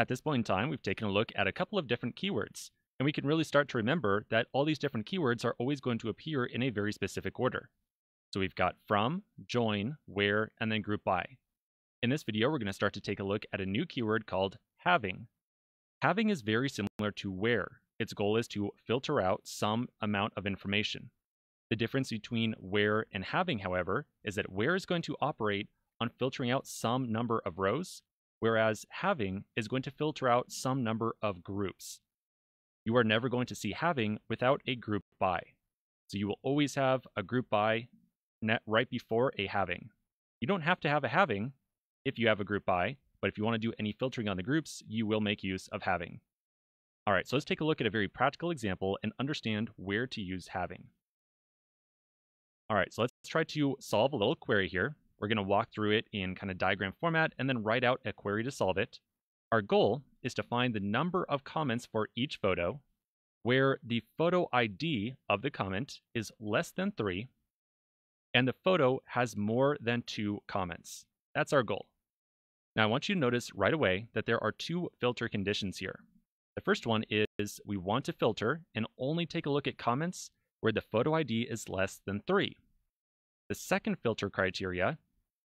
At this point in time, we've taken a look at a couple of different keywords, and we can really start to remember that all these different keywords are always going to appear in a very specific order. So we've got from, join, where, and then group by. In this video, we're going to start to take a look at a new keyword called having. Having is very similar to where. Its goal is to filter out some amount of information. The difference between where and having, however, is that where is going to operate on filtering out some number of rows, whereas having is going to filter out some number of groups. You are never going to see having without a group by. So you will always have a group by net right before a having. You don't have to have a having if you have a group by, but if you want to do any filtering on the groups, you will make use of having. All right, so let's take a look at a very practical example and understand where to use having. All right, so let's try to solve a little query here. We're going to walk through it in kind of diagram format and then write out a query to solve it. Our goal is to find the number of comments for each photo where the photo ID of the comment is less than three and the photo has more than two comments. That's our goal. Now I want you to notice right away that there are two filter conditions here. The first one is we want to filter and only take a look at comments where the photo ID is less than 3. The second filter criteria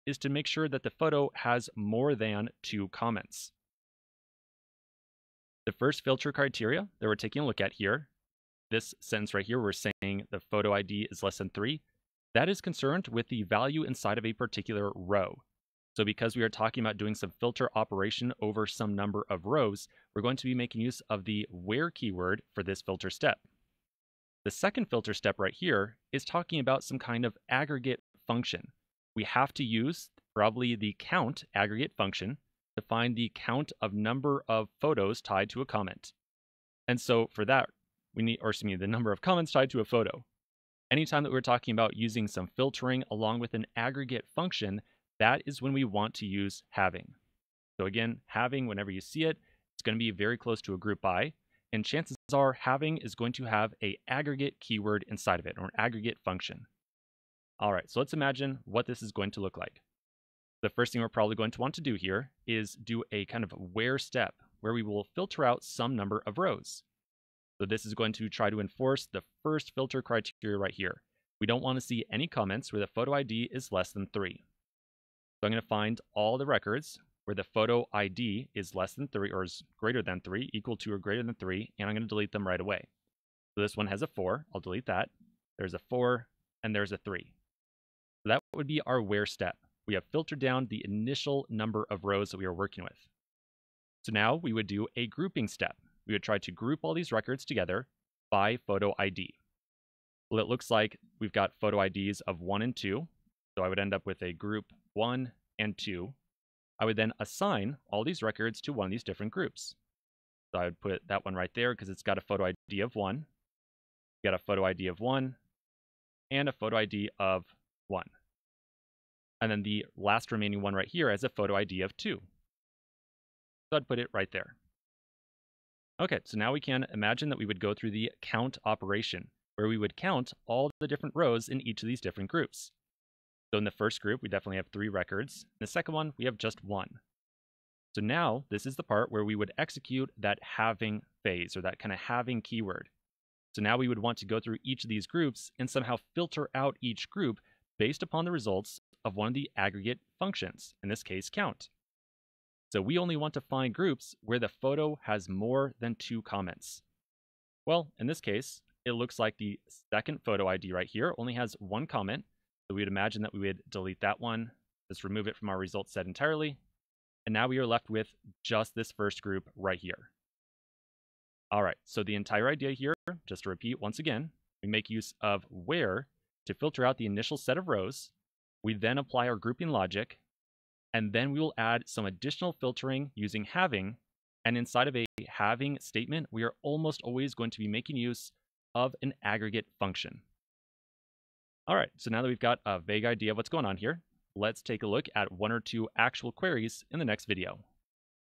is to make sure that the photo has more than two comments. The first filter criteria that we're taking a look at here, this sentence right here, we're saying the photo ID is less than 3, that is concerned with the value inside of a particular row. So because we are talking about doing some filter operation over some number of rows, we're going to be making use of the where keyword for this filter step. The second filter step right here is talking about some kind of aggregate function. We have to use probably the count aggregate function to find the count of number of photos tied to a comment. And so for that, we need, or excuse me, the number of comments tied to a photo. Anytime that we're talking about using some filtering along with an aggregate function, that is when we want to use having. So again, having, whenever you see it, it's going to be very close to a group by, and chances are having is going to have a aggregate keyword inside of it, or an aggregate function. All right, so let's imagine what this is going to look like. The first thing we're probably going to want to do here is do a kind of where step, where we will filter out some number of rows. So this is going to try to enforce the first filter criteria right here. We don't want to see any comments where the photo ID is less than 3. So I'm going to find all the records where the photo ID is less than 3 or is greater than 3, equal to or greater than 3, and I'm going to delete them right away. So this one has a 4. I'll delete that. There's a 4, and there's a 3. So that would be our where step. We have filtered down the initial number of rows that we are working with. So now we would do a grouping step. We would try to group all these records together by photo ID. Well, it looks like we've got photo IDs of 1 and 2. So I would end up with a group 1, and 2, I would then assign all these records to one of these different groups. So I would put that one right there because it's got a photo ID of 1, got a photo ID of 1, and a photo ID of 1. And then the last remaining one right here has a photo ID of 2. So I'd put it right there. Okay, so now we can imagine that we would go through the count operation, where we would count all the different rows in each of these different groups. So in the first group, we definitely have three records. In the second one, we have just one. So now this is the part where we would execute that having phase or that kind of having keyword. So now we would want to go through each of these groups and somehow filter out each group based upon the results of one of the aggregate functions, in this case, count. So we only want to find groups where the photo has more than two comments. Well, in this case, it looks like the second photo ID right here only has one comment, so we would imagine that we would delete that one, just remove it from our result set entirely. And now we are left with just this first group right here. All right, so the entire idea here, just to repeat once again, we make use of where to filter out the initial set of rows. We then apply our grouping logic, and then we will add some additional filtering using having. And inside of a having statement, we are almost always going to be making use of an aggregate function. All right, so now that we've got a vague idea of what's going on here, let's take a look at one or two actual queries in the next video.